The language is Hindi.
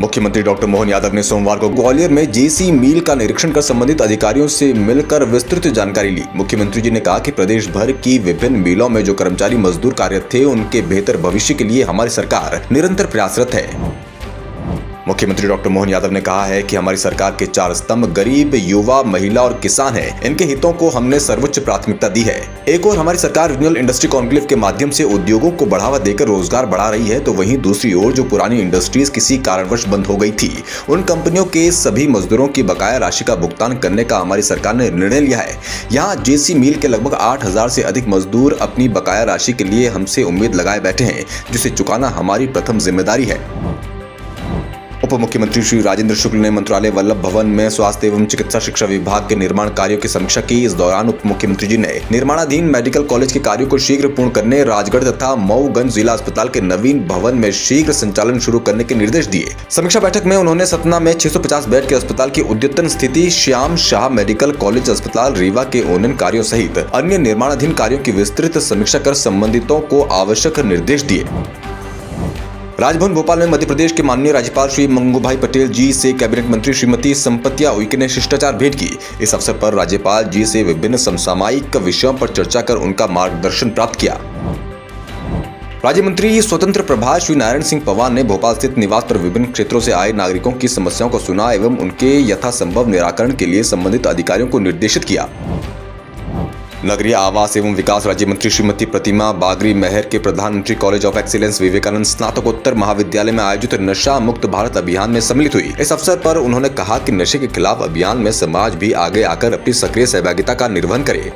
मुख्यमंत्री डॉक्टर मोहन यादव ने सोमवार को ग्वालियर में जेसी मील का निरीक्षण कर संबंधित अधिकारियों से मिलकर विस्तृत जानकारी ली। मुख्यमंत्री जी ने कहा कि प्रदेश भर की विभिन्न मिलों में जो कर्मचारी मजदूर कार्यरत थे, उनके बेहतर भविष्य के लिए हमारी सरकार निरंतर प्रयासरत है। मुख्यमंत्री डॉक्टर मोहन यादव ने कहा है कि हमारी सरकार के चार स्तंभ गरीब, युवा, महिला और किसान हैं। इनके हितों को हमने सर्वोच्च प्राथमिकता दी है। एक और हमारी सरकार रीजनल इंडस्ट्री कॉन्क्लेव के माध्यम से उद्योगों को बढ़ावा देकर रोज़गार बढ़ा रही है तो वहीं दूसरी ओर जो पुरानी इंडस्ट्रीज़ किसी कारणवश बंद हो गई थी, उन कंपनियों के सभी मजदूरों की बकाया राशि का भुगतान करने का हमारी सरकार ने निर्णय लिया है। यहाँ जेसी मील के लगभग आठ हज़ार से अधिक मजदूर अपनी बकाया राशि के लिए हमसे उम्मीद लगाए बैठे हैं, जिसे चुकाना हमारी प्रथम ज़िम्मेदारी है। उप मुख्यमंत्री श्री राजेंद्र शुक्ल ने मंत्रालय वल्लभ भवन में स्वास्थ्य एवं चिकित्सा शिक्षा विभाग के निर्माण कार्यों की समीक्षा की। इस दौरान उप मुख्यमंत्री जी ने निर्माणाधीन मेडिकल कॉलेज के कार्यों को शीघ्र पूर्ण करने, राजगढ़ तथा मऊगंज जिला अस्पताल के नवीन भवन में शीघ्र संचालन शुरू करने के निर्देश दिए। समीक्षा बैठक में उन्होंने सतना में छह सौ पचास बेड के अस्पताल की उद्यतन स्थिति, श्याम शाह मेडिकल कॉलेज अस्पताल, रीवा के उन्नयन कार्यो सहित अन्य निर्माणाधीन कार्यो की विस्तृत समीक्षा कर संबंधितों को आवश्यक निर्देश दिए। राजभवन भोपाल में मध्य प्रदेश के माननीय राज्यपाल श्री मंगूभाई पटेल जी से कैबिनेट मंत्री श्रीमती संपत्तिया उइके ने शिष्टाचार भेंट की। इस अवसर पर राज्यपाल जी से विभिन्न समसामयिक विषयों पर चर्चा कर उनका मार्गदर्शन प्राप्त किया। राज्य मंत्री स्वतंत्र प्रभार श्री नारायण सिंह पवार ने भोपाल स्थित निवास पर विभिन्न क्षेत्रों से आए नागरिकों की समस्याओं को सुना एवं उनके यथासंभव निराकरण के लिए संबंधित अधिकारियों को निर्देशित किया। नगरीय आवास एवं विकास राज्य मंत्री श्रीमती प्रतिमा बागरी मेहर के प्रधानमंत्री कॉलेज ऑफ़ एक्सीलेंस विवेकानंद स्नातकोत्तर महाविद्यालय में आयोजित नशा मुक्त भारत अभियान में सम्मिलित हुई। इस अवसर पर उन्होंने कहा कि नशे के खिलाफ अभियान में समाज भी आगे आकर अपनी सक्रिय सहभागिता का निर्वहन करे।